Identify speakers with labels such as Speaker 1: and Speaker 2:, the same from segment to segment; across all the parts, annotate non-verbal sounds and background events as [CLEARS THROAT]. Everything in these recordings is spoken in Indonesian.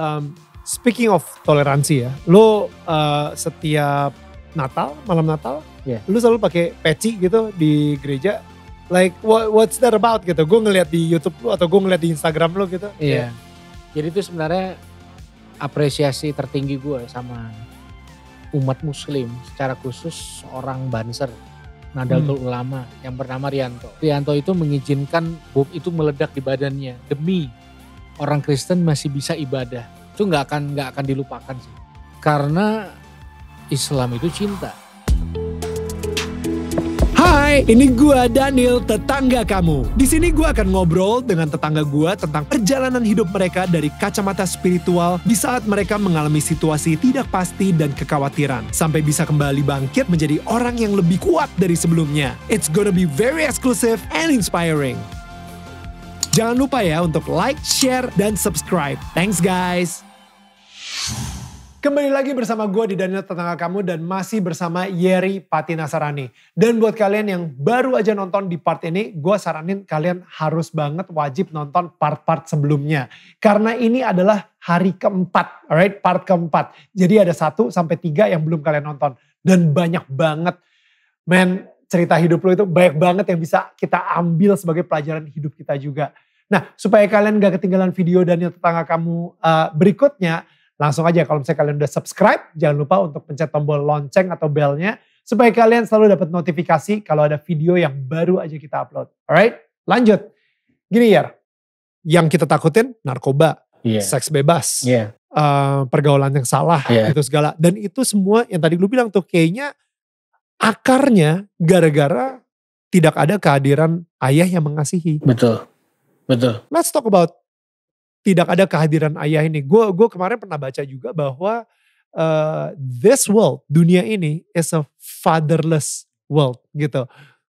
Speaker 1: um, speaking of toleransi ya, lo uh, setiap Natal, malam Natal,
Speaker 2: Yeah.
Speaker 1: lo selalu pakai peci gitu di gereja. Like what, what's that about gitu? Gue ngeliat di YouTube lo atau gue ngeliat di Instagram lo gitu.
Speaker 2: Iya. Jadi itu sebenarnya apresiasi tertinggi gue sama umat muslim secara khusus seorang banser Nadatul Ulama yang bernama Rianto. Rianto itu mengizinkan bom itu meledak di badannya demi orang Kristen masih bisa ibadah. Itu nggak akan nggak akan dilupakan sih. Karena Islam itu cinta.
Speaker 1: Hai, ini gua Daniel, tetangga kamu. Di sini gua akan ngobrol dengan tetangga gua tentang perjalanan hidup mereka dari kacamata spiritual di saat mereka mengalami situasi tidak pasti dan kekhawatiran sampai bisa kembali bangkit menjadi orang yang lebih kuat dari sebelumnya. It's gonna be very exclusive and inspiring. Jangan lupa ya untuk like, share, dan subscribe. Thanks guys. Kembali lagi bersama gue di Daniel Tetangga Kamu dan masih bersama Yeri Pati Nasarani. Dan buat kalian yang baru aja nonton di part ini, gue saranin kalian harus banget wajib nonton part-part sebelumnya. Karena ini adalah hari keempat, alright, part keempat. Jadi ada satu sampai tiga yang belum kalian nonton. Dan banyak banget, men, cerita hidup lo itu banyak banget yang bisa kita ambil sebagai pelajaran hidup kita juga. Nah, supaya kalian gak ketinggalan video Daniel Tetangga Kamu uh, berikutnya, Langsung aja kalau misalnya kalian udah subscribe, jangan lupa untuk pencet tombol lonceng atau belnya supaya kalian selalu dapat notifikasi kalau ada video yang baru aja kita upload. Alright, lanjut. Gini ya, yang kita takutin narkoba,
Speaker 2: Iya.
Speaker 1: seks bebas,
Speaker 2: Iya.
Speaker 1: eh, pergaulan yang salah,
Speaker 2: Iya.
Speaker 1: itu segala. Dan itu semua yang tadi lu bilang tuh kayaknya akarnya gara-gara tidak ada kehadiran ayah yang mengasihi.
Speaker 2: Betul. Betul.
Speaker 1: Let's talk about tidak ada kehadiran ayah ini. Gue gue kemarin pernah baca juga bahwa uh, this world dunia ini is a fatherless world gitu.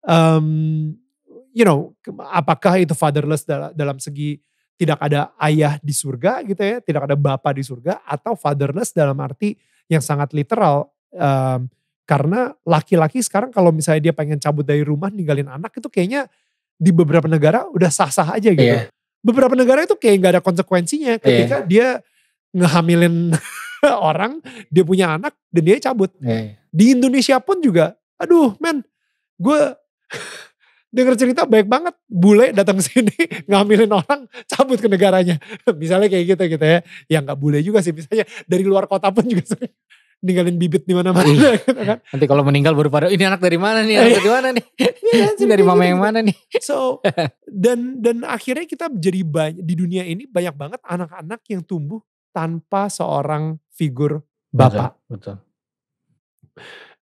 Speaker 1: Um, you know, apakah itu fatherless dalam, dalam segi tidak ada ayah di surga gitu ya, tidak ada bapak di surga, atau fatherless dalam arti yang sangat literal. Um, karena laki-laki sekarang kalau misalnya dia pengen cabut dari rumah ninggalin anak itu kayaknya di beberapa negara udah sah-sah aja gitu
Speaker 2: Iya.
Speaker 1: beberapa negara itu kayak nggak ada konsekuensinya ketika dia ngehamilin [LAUGHS] orang, dia punya anak dan dia cabut.
Speaker 2: Iya.
Speaker 1: Di Indonesia pun juga, aduh men, gue [LAUGHS] denger cerita baik banget, bule datang sini [LAUGHS] ngambilin orang, cabut ke negaranya. Misalnya kayak gitu gitu ya. Ya nggak bule juga sih, misalnya dari luar kota pun juga sering ninggalin bibit di mana-mana
Speaker 2: Iya. [LAUGHS]
Speaker 1: gitu kan.
Speaker 2: Nanti kalau meninggal baru pada ini anak dari mana nih? Anak dari mana nih?
Speaker 1: Iya,
Speaker 2: Ini dari mama yang mana nih?
Speaker 1: So dan dan akhirnya kita jadi banyak di dunia ini banyak banget anak-anak yang tumbuh tanpa seorang figur bapak.
Speaker 2: Betul.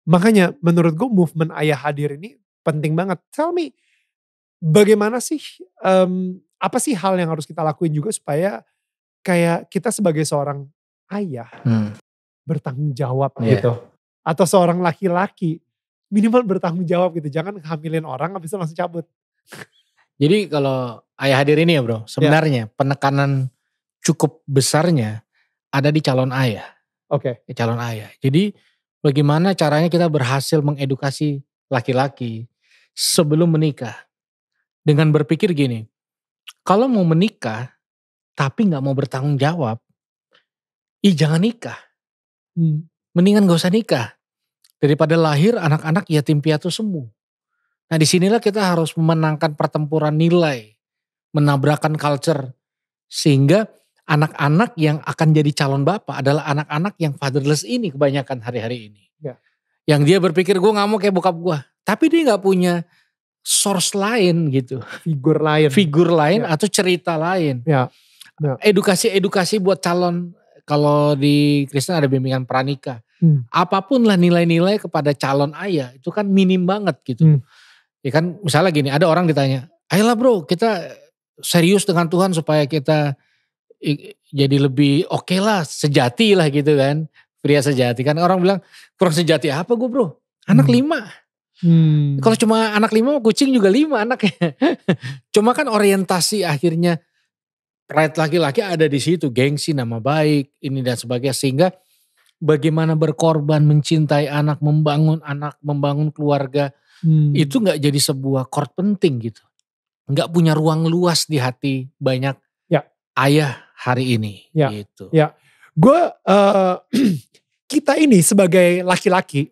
Speaker 1: Makanya menurut gue movement ayah hadir ini penting banget. Tell me bagaimana sih em, apa sih hal yang harus kita lakuin juga supaya kayak kita sebagai seorang ayah
Speaker 2: Hmm.
Speaker 1: Bertanggung jawab
Speaker 2: Iya.
Speaker 1: gitu. Atau seorang laki-laki minimal bertanggung jawab gitu. Jangan hamilin orang habis itu langsung cabut.
Speaker 2: Jadi kalau ayah hadir ini ya bro, sebenarnya penekanan cukup besarnya ada di calon ayah.
Speaker 1: Oke.
Speaker 2: di calon ayah. Jadi bagaimana caranya kita berhasil mengedukasi laki-laki sebelum menikah. Dengan berpikir gini, kalau mau menikah tapi nggak mau bertanggung jawab, ih jangan nikah.
Speaker 1: Hmm.
Speaker 2: Mendingan gak usah nikah. Daripada lahir anak-anak yatim piatu semu. Nah di sinilah kita harus memenangkan pertempuran nilai. Menabrakkan culture. Sehingga anak-anak yang akan jadi calon bapak adalah anak-anak yang fatherless ini kebanyakan hari-hari ini.
Speaker 1: Ya.
Speaker 2: Yang dia berpikir gue gak mau kayak bokap gue. Tapi dia gak punya source lain gitu.
Speaker 1: Figur lain.
Speaker 2: Figur lain
Speaker 1: Ya.
Speaker 2: atau cerita lain.
Speaker 1: Ya. Ya.
Speaker 2: Edukasi-edukasi buat calon kalau di Kristen ada bimbingan pranikah.
Speaker 1: Hmm.
Speaker 2: Apa pun lah nilai-nilai kepada calon ayah itu kan minim banget gitu.
Speaker 1: Hmm.
Speaker 2: Ya kan misalnya gini ada orang ditanya, ayolah bro kita serius dengan Tuhan supaya kita jadi lebih oke lah sejati lah gitu kan. Pria sejati kan orang bilang kurang sejati apa gue bro? Anak
Speaker 1: Hmm.
Speaker 2: lima.
Speaker 1: Hmm.
Speaker 2: Kalau cuma anak lima kucing juga lima anaknya. [LAUGHS] cuma kan orientasi akhirnya pride laki-laki ada di situ, gengsi, nama baik, ini dan sebagainya sehingga bagaimana berkorban mencintai anak, membangun anak, membangun keluarga
Speaker 1: Hmm.
Speaker 2: itu nggak jadi sebuah chord penting gitu. Nggak punya ruang luas di hati banyak
Speaker 1: Ya.
Speaker 2: ayah hari ini.
Speaker 1: Ya,
Speaker 2: gitu.
Speaker 1: ya. Gue uh, [CLEARS THROAT] kita ini sebagai laki-laki,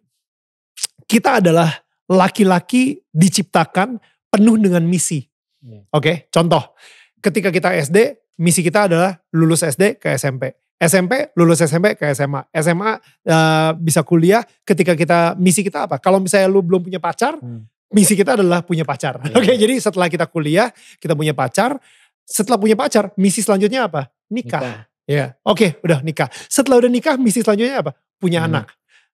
Speaker 1: kita adalah laki-laki diciptakan penuh dengan misi.
Speaker 2: Ya.
Speaker 1: Oke, contoh, ketika kita SD, misi kita adalah lulus SD ke SMP. SMP, lulus SMP ke SMA. SMA uh, bisa kuliah ketika kita, misi kita apa? Kalau misalnya lu belum punya pacar,
Speaker 2: Hmm.
Speaker 1: misi kita adalah punya pacar.
Speaker 2: Iya.
Speaker 1: Oke, jadi setelah kita kuliah, kita punya pacar. Setelah punya pacar, misi selanjutnya apa? Nikah.
Speaker 2: Nikah.
Speaker 1: Ya, oke, udah nikah. Setelah udah nikah, misi selanjutnya apa? Punya
Speaker 2: Hmm.
Speaker 1: anak.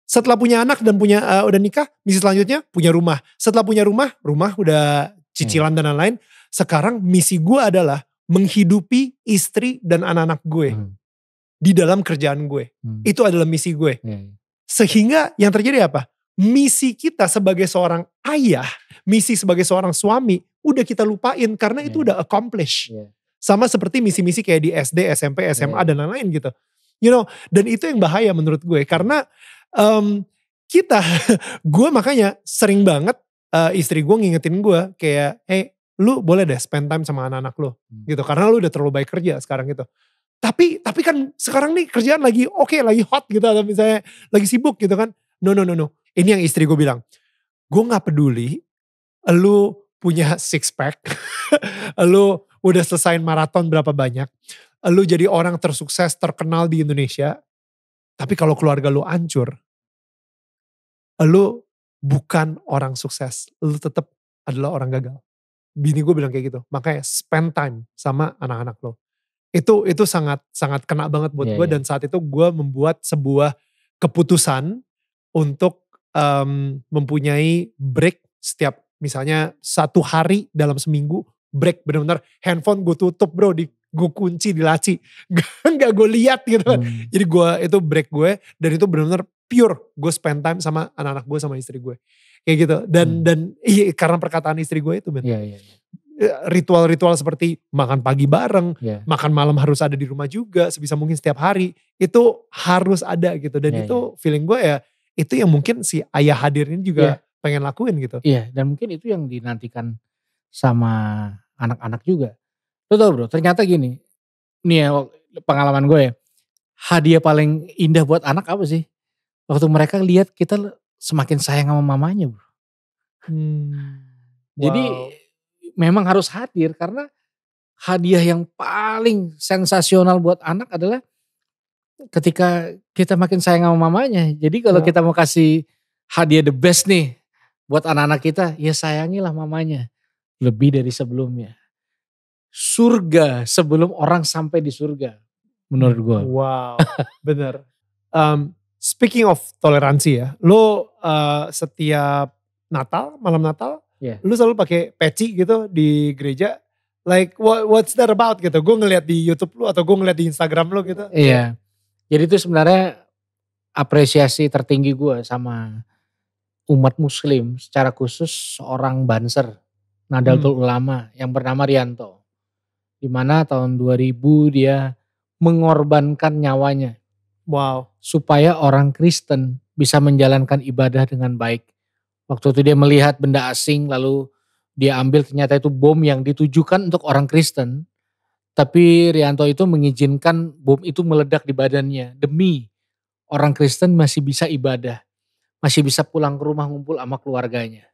Speaker 1: Setelah punya anak dan punya uh, udah nikah, misi selanjutnya punya rumah. Setelah punya rumah, rumah udah cicilan dan lain-lain. Sekarang misi gue adalah menghidupi istri dan anak-anak gue
Speaker 2: Hmm.
Speaker 1: di dalam kerjaan gue.
Speaker 2: Hmm.
Speaker 1: Itu adalah misi gue.
Speaker 2: Ya.
Speaker 1: Sehingga yang terjadi apa? Misi kita sebagai seorang ayah, misi sebagai seorang suami, udah kita lupain karena itu
Speaker 2: Iya.
Speaker 1: udah accomplish.
Speaker 2: Iya.
Speaker 1: Sama seperti misi-misi kayak di SD, SMP, SMA
Speaker 2: Iya.
Speaker 1: dan lain-lain gitu. You know, dan itu yang bahaya menurut gue karena em, kita, [LAUGHS] gue makanya sering banget eh, istri gue ngingetin gue kayak, hey lu boleh deh spend time sama anak-anak lu
Speaker 2: Hmm.
Speaker 1: gitu karena lu udah terlalu baik kerja sekarang gitu. Tapi tapi kan sekarang nih kerjaan lagi oke lagi hot gitu atau misalnya lagi sibuk gitu kan. No no no no. Ini yang istri gue bilang. Gue gak peduli lu punya six pack. [LAUGHS] lu udah selesai maraton berapa banyak. Lu jadi orang tersukses terkenal di Indonesia. Tapi kalau keluarga lu hancur. Lu bukan orang sukses. Lu tetap adalah orang gagal. Bini gue bilang kayak gitu. Makanya spend time sama anak-anak lo. Itu itu sangat sangat kena banget buat
Speaker 2: Iya,
Speaker 1: gue
Speaker 2: iya.
Speaker 1: dan saat itu gue membuat sebuah keputusan untuk em, mempunyai break setiap misalnya satu hari dalam seminggu break benar-benar handphone gue tutup bro di gue kunci di laci [LAUGHS] nggak gue lihat gitu kan
Speaker 2: Hmm.
Speaker 1: jadi gue itu break gue dan itu benar-benar pure gue spend time sama anak-anak gue sama istri gue kayak gitu dan
Speaker 2: Hmm.
Speaker 1: dan iya karena perkataan istri gue itu Ben
Speaker 2: Iya, iya, iya.
Speaker 1: ritual-ritual seperti makan pagi bareng
Speaker 2: Iya.
Speaker 1: makan malam harus ada di rumah juga sebisa mungkin setiap hari itu harus ada gitu dan
Speaker 2: Iya,
Speaker 1: itu feeling gue ya itu yang mungkin si ayah hadir ini juga
Speaker 2: Iya.
Speaker 1: pengen lakuin gitu
Speaker 2: Iya, dan mungkin itu yang dinantikan sama anak-anak juga. Lo tau bro, ternyata gini, nih ya pengalaman gue ya, hadiah paling indah buat anak apa sih? Waktu mereka lihat kita semakin sayang sama mamanya bro. Jadi
Speaker 1: Wow.
Speaker 2: memang harus hadir karena hadiah yang paling sensasional buat anak adalah ketika kita makin sayang sama mamanya. Jadi kalau
Speaker 1: Ya.
Speaker 2: kita mau kasih hadiah the best nih buat anak-anak kita, ya sayangilah mamanya lebih dari sebelumnya. Surga sebelum orang sampai di surga menurut gue.
Speaker 1: Wow, bener. Um, speaking of toleransi ya, lo uh, setiap Natal, malam Natal,
Speaker 2: Iya.
Speaker 1: lo selalu pakai peci gitu di gereja. Like what, what's that about gitu? Gue ngeliat di YouTube lo atau gue ngeliat di Instagram lo gitu.
Speaker 2: Iya. Jadi itu sebenarnya apresiasi tertinggi gue sama umat muslim secara khusus seorang banser Nadatul Ulama yang bernama Rianto. Di mana tahun 2000 dia mengorbankan nyawanya
Speaker 1: Wow.
Speaker 2: Supaya orang Kristen bisa menjalankan ibadah dengan baik. Waktu itu dia melihat benda asing lalu dia ambil ternyata itu bom yang ditujukan untuk orang Kristen. Tapi Rianto itu mengizinkan bom itu meledak di badannya demi orang Kristen masih bisa ibadah. Masih bisa pulang ke rumah ngumpul sama keluarganya.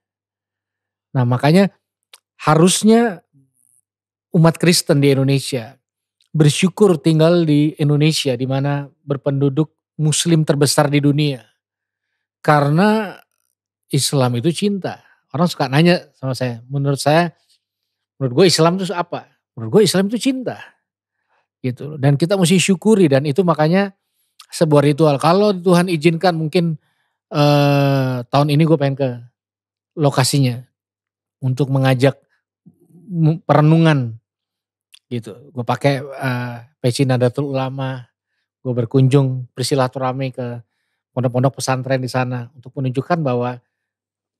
Speaker 2: Nah makanya harusnya umat Kristen di Indonesia bersyukur tinggal di Indonesia di mana berpenduduk muslim terbesar di dunia. Karena Islam itu cinta. Orang suka nanya sama saya, menurut saya, menurut gue Islam itu apa? Menurut gue Islam itu cinta. Gitu. Dan kita mesti syukuri dan itu makanya sebuah ritual. Kalau Tuhan izinkan mungkin eh, tahun ini gue pengen ke lokasinya untuk mengajak perenungan gitu. Gue pakai eh, peci Nadatul Ulama, gue berkunjung bersilaturahmi ke pondok-pondok pesantren di sana untuk menunjukkan bahwa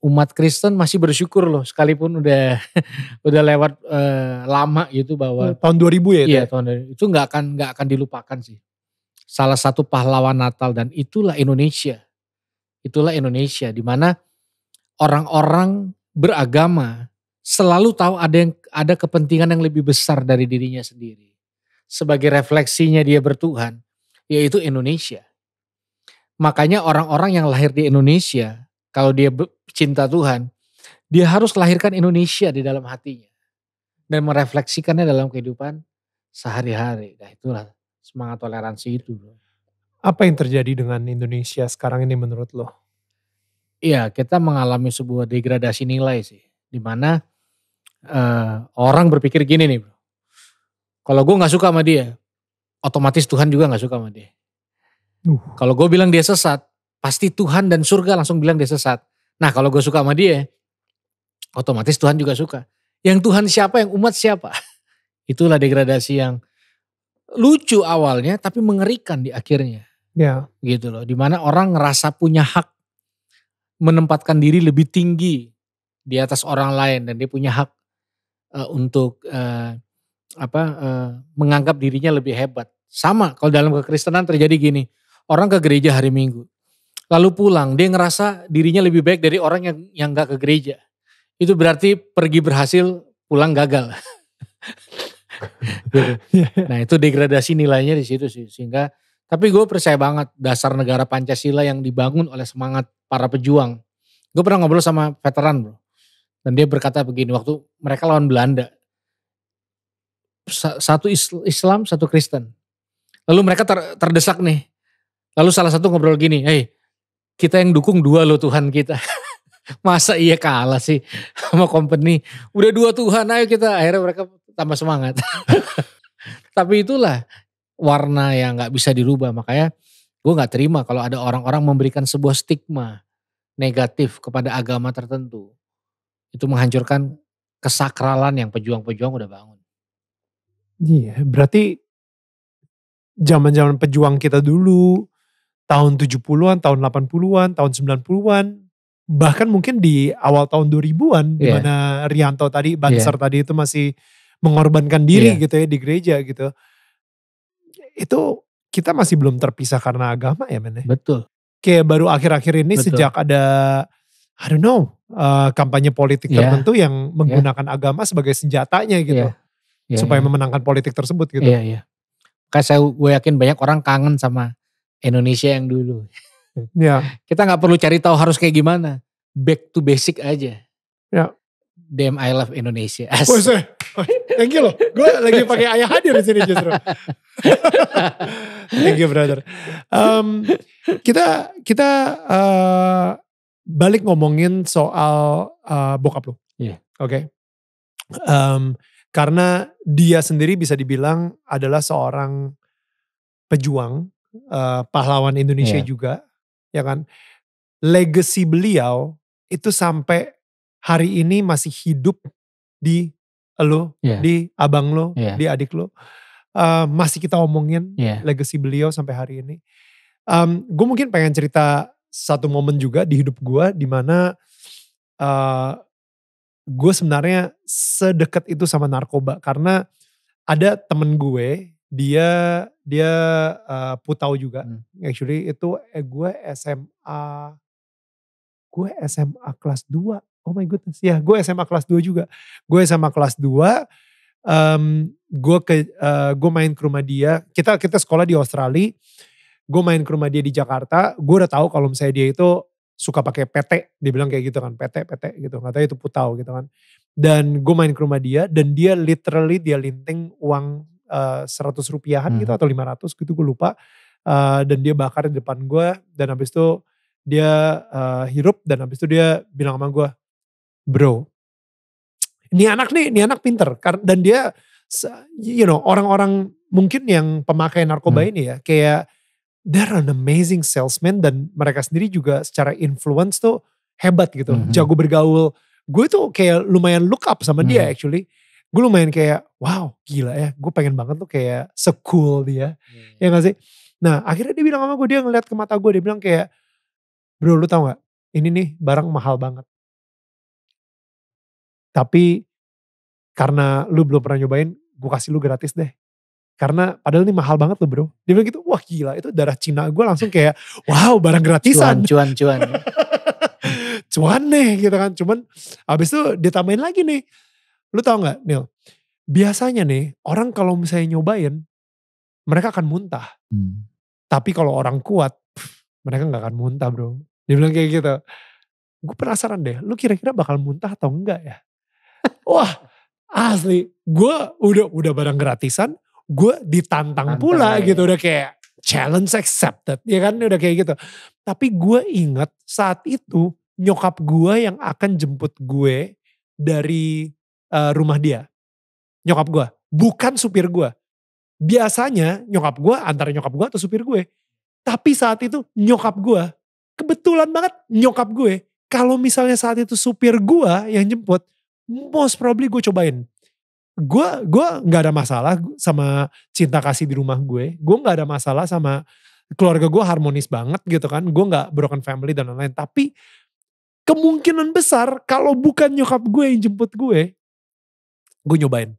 Speaker 2: umat Kristen masih bersyukur loh sekalipun udah [LAUGHS] udah lewat eh, lama gitu bahwa
Speaker 1: Tahun 2000 ya itu?
Speaker 2: Iya tahun dari- itu nggak akan nggak akan dilupakan sih. Salah satu pahlawan Natal dan itulah Indonesia. Itulah Indonesia di mana orang-orang beragama selalu tahu ada yang ada kepentingan yang lebih besar dari dirinya sendiri. sebagai refleksinya dia bertuhan, yaitu Indonesia. Makanya orang-orang yang lahir di Indonesia, kalau dia cinta Tuhan, dia harus lahirkan Indonesia di dalam hatinya. Dan merefleksikannya dalam kehidupan sehari-hari. Nah itulah semangat toleransi itu.
Speaker 1: Apa yang terjadi dengan Indonesia sekarang ini menurut lo?
Speaker 2: Iya kita mengalami sebuah degradasi nilai sih. Di mana uh, orang berpikir gini nih bro. Kalau gue gak suka sama dia, otomatis Tuhan juga gak suka sama dia. Uh. Kalau gue bilang dia sesat, pasti Tuhan dan surga langsung bilang dia sesat. Nah kalau gue suka sama dia, otomatis Tuhan juga suka. Yang Tuhan siapa, yang umat siapa. [LAUGHS] Itulah degradasi yang lucu awalnya tapi mengerikan di akhirnya.
Speaker 1: Ya.
Speaker 2: Gitu loh. Di mana orang ngerasa punya hak menempatkan diri lebih tinggi di atas orang lain dan dia punya hak uh, untuk uh, apa uh, menganggap dirinya lebih hebat. Sama kalau dalam kekristenan terjadi gini. Orang ke gereja hari Minggu. Lalu pulang dia ngerasa dirinya lebih baik dari orang yang yang gak ke gereja itu berarti pergi berhasil pulang gagal. [LAUGHS] nah itu degradasi nilainya di situ sih sehingga tapi gue percaya banget dasar negara Pancasila yang dibangun oleh semangat para pejuang. Gue pernah ngobrol sama veteran bro. Dan dia berkata begini, waktu mereka lawan Belanda. Satu Islam, satu Kristen. Lalu mereka ter, terdesak nih. Lalu salah satu ngobrol gini, hei kita yang dukung dua lo Tuhan kita. [LAUGHS] Masa iya kalah sih sama company. Udah dua Tuhan ayo kita. Akhirnya mereka tambah semangat. [LAUGHS] Tapi itulah warna yang gak bisa dirubah. Makanya gue gak terima kalau ada orang-orang memberikan sebuah stigma negatif kepada agama tertentu. Itu menghancurkan kesakralan yang pejuang-pejuang udah bangun.
Speaker 1: Iya berarti zaman-zaman pejuang kita dulu tahun 70-an, tahun 80-an, tahun 90-an bahkan mungkin di awal tahun 2000-an yeah. di iya. mana Rianto tadi Banser yeah. tadi itu masih mengorbankan diri yeah. gitu ya di gereja gitu. Itu kita masih belum terpisah karena agama ya men. Ya?
Speaker 2: Betul.
Speaker 1: Kayak baru akhir-akhir ini Betul. sejak ada I don't know uh, kampanye politik yeah. tertentu yang iya. menggunakan yeah. agama sebagai senjatanya gitu. Yeah. Yeah, supaya yeah. memenangkan politik tersebut gitu.
Speaker 2: Iya, yeah, iya. Yeah. Kayak saya gue yakin banyak orang kangen sama Indonesia yang dulu.
Speaker 1: Ya. [LAUGHS]
Speaker 2: Kita nggak perlu cari tahu harus kayak gimana. Back to basic aja.
Speaker 1: Ya.
Speaker 2: Damn I love Indonesia.
Speaker 1: Oh, Thank you loh. Gue lagi pakai ayah hadir di sini justru. [LAUGHS] Thank you brother. Um, kita kita uh, balik ngomongin soal uh, bokap lo.
Speaker 2: Iya. Yeah.
Speaker 1: Oke. Okay? Um, karena dia sendiri bisa dibilang adalah seorang pejuang, uh, pahlawan Indonesia yeah. juga ya kan. Legacy beliau itu sampai hari ini masih hidup di lo, yeah. di abang lo, yeah. di adik lo. Uh, masih kita omongin yeah. legacy beliau sampai hari ini. Um, gue mungkin pengen cerita satu momen juga di hidup gue di mana uh, gue sebenarnya sedekat itu sama narkoba karena ada temen gue dia dia uh, putau juga. Hmm. Actually itu eh, gue SMA gue SMA kelas 2. Oh my goodness. Ya, gue SMA kelas 2 juga. Gue SMA kelas 2 um, gue ke uh, gue main ke rumah dia. Kita kita sekolah di Australia. Gue main ke rumah dia di Jakarta. Gue udah tahu kalau misalnya dia itu suka pakai PT, dia bilang kayak gitu kan, PT, PT gitu. Gak tahu itu putau gitu kan. Dan gue main ke rumah dia dan dia literally dia linting uang Eh, seratus rupiahan gitu hmm. gitu atau 500 gitu gue lupa. Uh, dan dia bakar di depan gue dan habis itu dia uh, hirup dan habis itu dia bilang sama gue, bro, ini anak nih, ini anak pinter. Dan dia, you know, orang-orang mungkin yang pemakai narkoba hmm. ini ya, kayak they're an amazing salesman dan mereka sendiri juga secara influence tuh hebat gitu, hmm. jago bergaul. Gue tuh kayak lumayan look up sama hmm. dia actually gue lumayan kayak wow gila ya gue pengen banget tuh kayak secool dia hmm. ya gak sih nah akhirnya dia bilang sama gue dia ngeliat ke mata gue dia bilang kayak bro lu tau gak ini nih barang mahal banget tapi karena lu belum pernah nyobain gue kasih lu gratis deh karena padahal ini mahal banget loh bro dia bilang gitu wah gila itu darah Cina gue langsung kayak wow barang gratisan
Speaker 2: cuan cuan cuan [LAUGHS]
Speaker 1: cuan nih gitu kan cuman abis itu ditambahin lagi nih Lu tau gak Nil? Biasanya nih orang kalau misalnya nyobain mereka akan muntah.
Speaker 2: Hmm.
Speaker 1: Tapi kalau orang kuat, pff, mereka nggak akan muntah bro. Dia bilang kayak gitu. Gue penasaran deh, lu kira-kira bakal muntah atau enggak ya? [LAUGHS] Wah asli, gue udah udah barang gratisan, gue ditantang
Speaker 2: Tantang
Speaker 1: pula
Speaker 2: ya.
Speaker 1: gitu. Udah kayak challenge accepted, ya kan udah kayak gitu. Tapi gue ingat saat itu nyokap gue yang akan jemput gue dari eh, rumah dia. Nyokap gue, bukan supir gue. Biasanya nyokap gue antara nyokap gue atau supir gue. Tapi saat itu nyokap gue, kebetulan banget nyokap gue. Kalau misalnya saat itu supir gue yang jemput, most probably gue cobain. Gue gua nggak ada masalah sama cinta kasih di rumah gue. Gue nggak ada masalah sama keluarga gue harmonis banget gitu kan. Gue nggak broken family dan lain-lain. Tapi kemungkinan besar kalau bukan nyokap gue yang jemput gue, gue nyobain.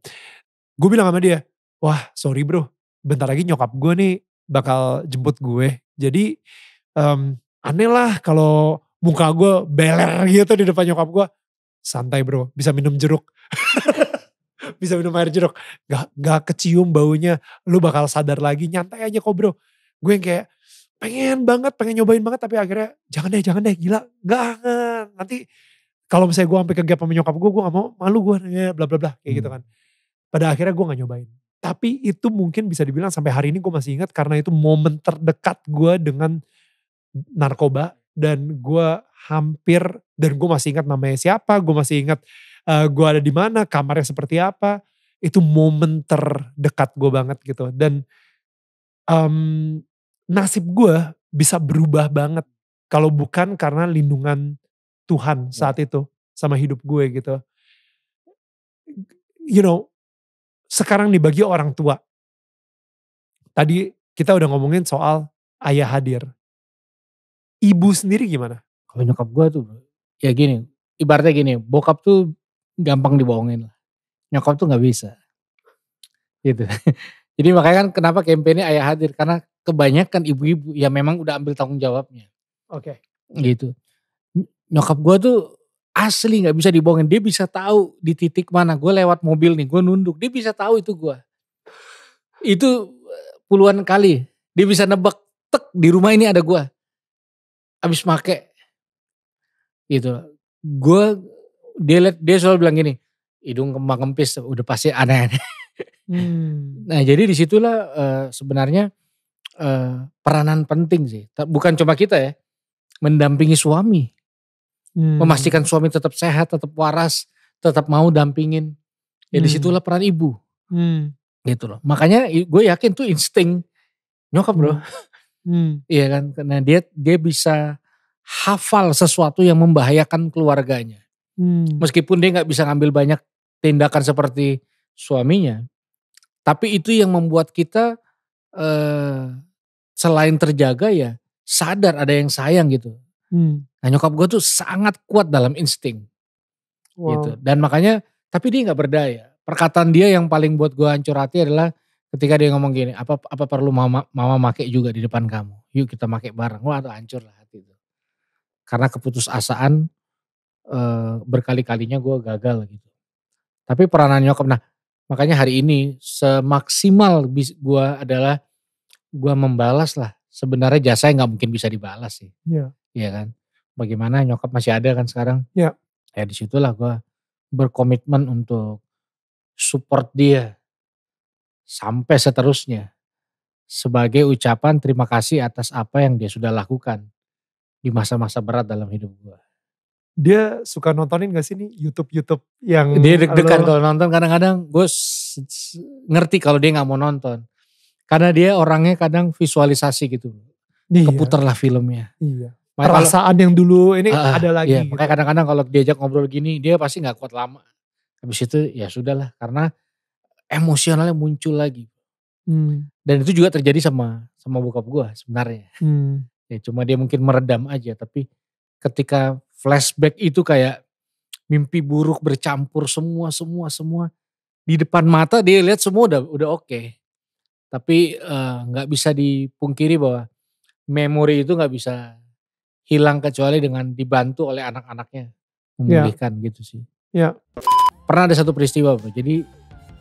Speaker 1: Gue bilang sama dia, wah sorry bro, bentar lagi nyokap gue nih bakal jemput gue. Jadi em, aneh lah kalau muka gue beler gitu di depan nyokap gue. Santai bro, bisa minum jeruk. [LAUGHS] bisa minum air jeruk. Gak, gak kecium baunya, lu bakal sadar lagi, nyantai aja kok bro. Gue yang kayak pengen banget, pengen nyobain banget tapi akhirnya jangan deh, jangan deh, gila. Gak, nanti kalau misalnya gue sampai ke gap sama nyokap gue, gue gak mau, malu gue, bla bla bla, kayak gitu kan. Pada akhirnya gue gak nyobain. Tapi itu mungkin bisa dibilang sampai hari ini gue masih ingat karena itu momen terdekat gue dengan narkoba dan gue hampir dan gue masih ingat namanya siapa, gue masih ingat eh, gue ada di mana, kamarnya seperti apa. Itu momen terdekat gue banget gitu. Dan em, nasib gue bisa berubah banget kalau bukan karena lindungan Tuhan saat itu sama hidup gue gitu. You know, sekarang nih bagi orang tua. Tadi kita udah ngomongin soal ayah hadir. Ibu sendiri gimana?
Speaker 2: Kalau nyokap gue tuh ya gini, ibaratnya gini, bokap tuh gampang dibohongin lah. Nyokap tuh nggak bisa. Gitu. [LAUGHS] Jadi makanya kan kenapa kampanye ayah hadir karena kebanyakan ibu-ibu ya memang udah ambil tanggung jawabnya
Speaker 1: Oke.
Speaker 2: gitu. Nyokap gue tuh asli nggak bisa dibohongin. Dia bisa tahu di titik mana gue lewat mobil nih, gue nunduk. Dia bisa tahu itu gue. Itu puluhan kali. Dia bisa nebak, tek di rumah ini ada gue. Abis make. Gitu. Gue, dia liat, dia selalu bilang gini, hidung kembang kempis udah pasti aneh-aneh.
Speaker 1: Hmm.
Speaker 2: Nah jadi di situlah eh, sebenarnya eh, peranan penting sih. Bukan cuma kita ya, mendampingi suami.
Speaker 1: Hmm.
Speaker 2: memastikan suami tetap sehat, tetap waras, tetap mau dampingin. Ya
Speaker 1: Hmm.
Speaker 2: di situlah peran ibu
Speaker 1: Hmm.
Speaker 2: gitu loh. Makanya gue yakin tuh insting nyokap bro.
Speaker 1: Hmm. [LAUGHS]
Speaker 2: Iya kan, karena dia dia bisa hafal sesuatu yang membahayakan keluarganya.
Speaker 1: Hmm.
Speaker 2: Meskipun dia nggak bisa ngambil banyak tindakan seperti suaminya, tapi itu yang membuat kita eh, selain terjaga ya sadar ada yang sayang gitu.
Speaker 1: Hmm.
Speaker 2: Nah nyokap gue tuh sangat kuat dalam insting.
Speaker 1: Wow.
Speaker 2: gitu. Dan makanya tapi dia nggak berdaya. Perkataan dia yang paling buat gue hancur hati adalah ketika dia ngomong gini, apa apa perlu mama mama make juga di depan kamu? Yuk kita make bareng. Wah itu hancur lah hati itu. Karena keputusasaan eh, berkali-kalinya gue gagal gitu. Tapi peranan nyokap, nah makanya hari ini semaksimal gue adalah gue membalas lah. Sebenarnya jasa nggak mungkin bisa dibalas sih.
Speaker 1: Iya.
Speaker 2: Iya kan. Bagaimana nyokap masih ada kan sekarang?
Speaker 1: Iya.
Speaker 2: Ya di situlah gue berkomitmen untuk support dia sampai seterusnya sebagai ucapan terima kasih atas apa yang dia sudah lakukan di masa-masa berat dalam hidup gue.
Speaker 1: Dia suka nontonin gak sih nih YouTube-YouTube yang
Speaker 2: Dia deg-degan kalau nonton kadang-kadang gue ngerti kalau dia nggak mau nonton karena dia orangnya kadang visualisasi gitu
Speaker 1: Iya,
Speaker 2: keputarlah filmnya.
Speaker 1: Iya.
Speaker 2: Makanya kalau-
Speaker 1: Perasaan yang dulu ini
Speaker 2: Ah,
Speaker 1: ada lagi.
Speaker 2: Iya,
Speaker 1: gitu.
Speaker 2: makanya kadang-kadang kalau diajak ngobrol gini dia pasti nggak kuat lama. Habis itu ya sudahlah karena emosionalnya muncul lagi.
Speaker 1: Hmm.
Speaker 2: Dan itu juga terjadi sama sama bokap gua sebenarnya.
Speaker 1: Hmm.
Speaker 2: Ya cuma dia mungkin meredam aja tapi ketika flashback itu kayak mimpi buruk bercampur semua semua semua di depan mata dia lihat semua udah udah oke. Tapi eh, nggak bisa dipungkiri bahwa memori itu nggak bisa hilang kecuali dengan dibantu oleh anak-anaknya memulihkan gitu sih.
Speaker 1: Ya.
Speaker 2: Pernah ada satu peristiwa bro. Jadi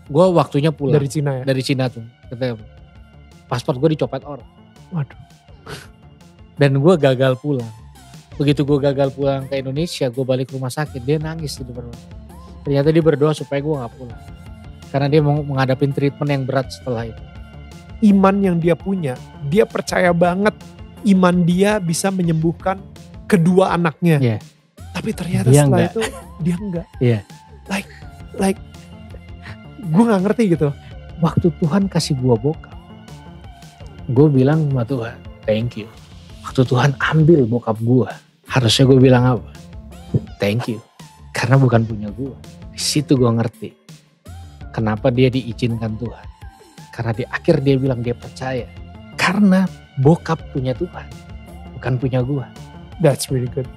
Speaker 2: gue waktunya pulang
Speaker 1: Dari Cina ya.
Speaker 2: dari Cina tuh. Kata paspor gue dicopet orang.
Speaker 1: Waduh.
Speaker 2: Dan gue gagal pulang. Begitu gue gagal pulang ke Indonesia, gue balik rumah sakit, dia nangis di depan rumah. Ternyata dia berdoa supaya gue gak pulang. Karena dia mau menghadapin treatment yang berat setelah itu.
Speaker 1: Iman yang dia punya, dia percaya banget iman dia bisa menyembuhkan kedua anaknya.
Speaker 2: Iya.
Speaker 1: Tapi ternyata
Speaker 2: Dia
Speaker 1: setelah
Speaker 2: enggak.
Speaker 1: itu dia enggak.
Speaker 2: Iya.
Speaker 1: Like, like, gue gak ngerti gitu.
Speaker 2: Waktu Tuhan kasih gue bokap, gue bilang sama Tuhan, thank you. Waktu Tuhan ambil bokap gue, harusnya gue bilang apa? Thank you. Karena bukan punya gue. Di situ gue ngerti. Kenapa dia diizinkan Tuhan. Karena di akhir dia bilang dia percaya. Karena bokap punya Tuhan. Bukan punya gue.
Speaker 1: That's really good.